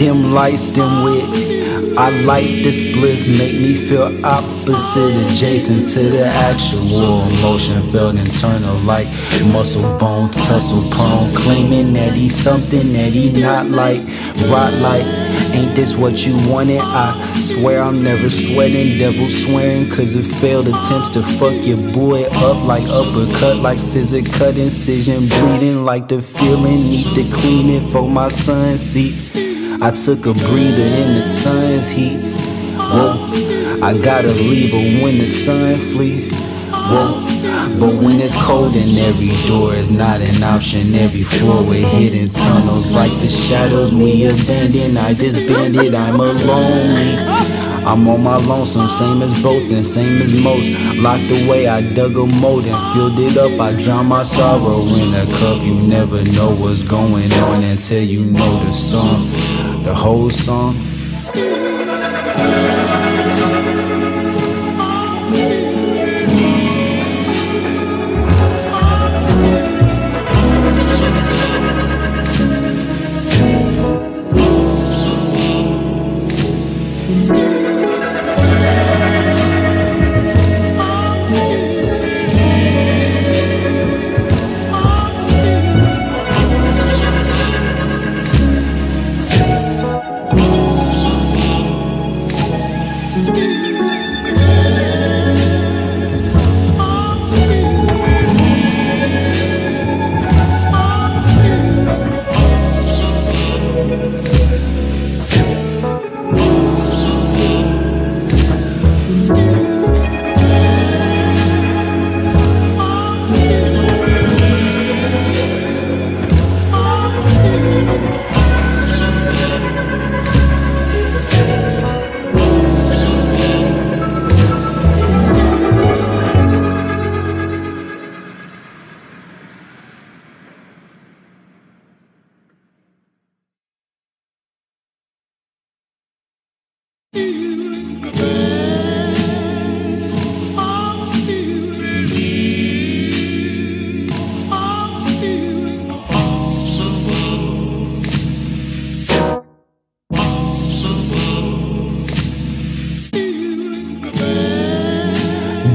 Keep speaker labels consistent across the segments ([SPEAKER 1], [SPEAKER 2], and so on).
[SPEAKER 1] Dim lights, dim wit. I like the split, make me feel opposite, adjacent to the actual emotion, felt internal like muscle bone, tussle prone, claiming that he's something that he not like, rot like. Ain't this what you wanted? I swear I'm never sweating, devil swearing, cause it failed attempts to fuck your boy up like uppercut, like scissor cut, incision bleeding, like the feeling, need to clean it for my son. See, I took a breather in the sun's heat. Whoa, I gotta leave, but when the sun flee, whoa. But when it's cold and every door is not an option, every floor with hidden tunnels like the shadows we abandoned. I disbanded, I'm alone. I'm on my lonesome, same as both and same as most. Locked away, I dug a mold and filled it up. I drown my sorrow in a cup. You never know what's going on until you know the song, the whole song.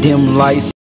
[SPEAKER 1] Dim lights.